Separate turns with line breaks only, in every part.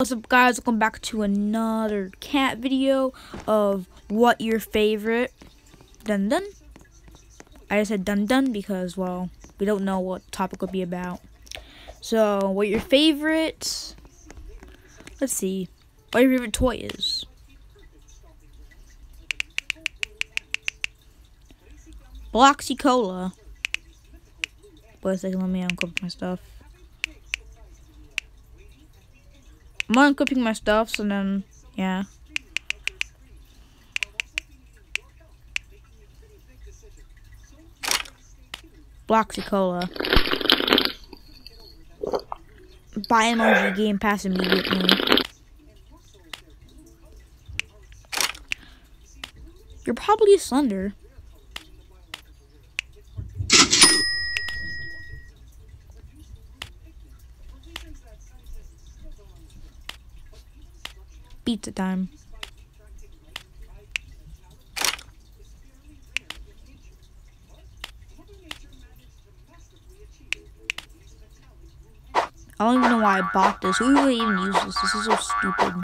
What's up guys, welcome back to another KAT video of what your favorite dun dun. I just said dun dun because well, we don't know what topic will be about. So what your favorite let's see, what your favorite toy is. Bloxy Cola. Wait a second, let me uncover my stuff. I'm unclipping eh. my stuff, so then, yeah. Bloxy Cola. Buy emoji Game Pass immediately. You're probably slender. Pizza time. I don't even know why I bought this. Who would even use this? This is so stupid.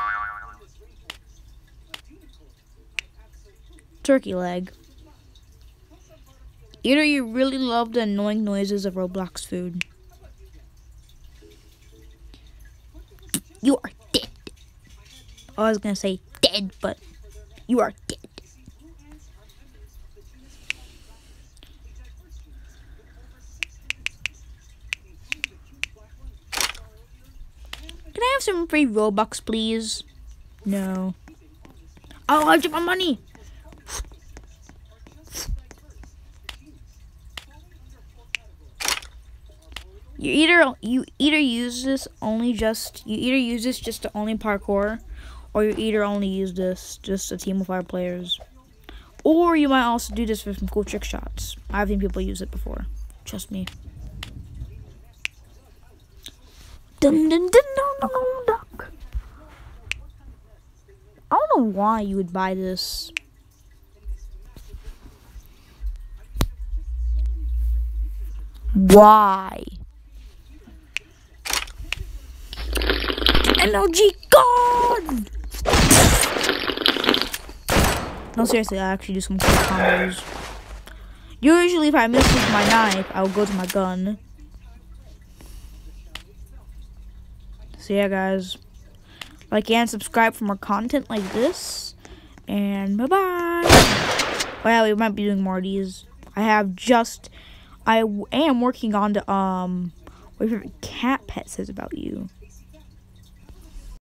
Turkey leg. Either you really love the annoying noises of Roblox food. You are I was gonna say dead, but you are dead. Can I have some free Robux, please? No. Oh, I took my money. You either you either use this only just you either use this just to only parkour or you either only use this just a team of five players. Or you might also do this for some cool trick shots. I've seen people use it before. Trust me. Dun, dun, dun, no, no, duck. I don't know why you would buy this. Why? NLG gone! No, seriously, I actually do some cool combos. Usually, if I miss with my knife, I'll go to my gun. So yeah, guys. Like and subscribe for more content like this. And bye-bye. Well, we might be doing more of these. I have just... I am working on the, um... What your favorite KAT pet says about you.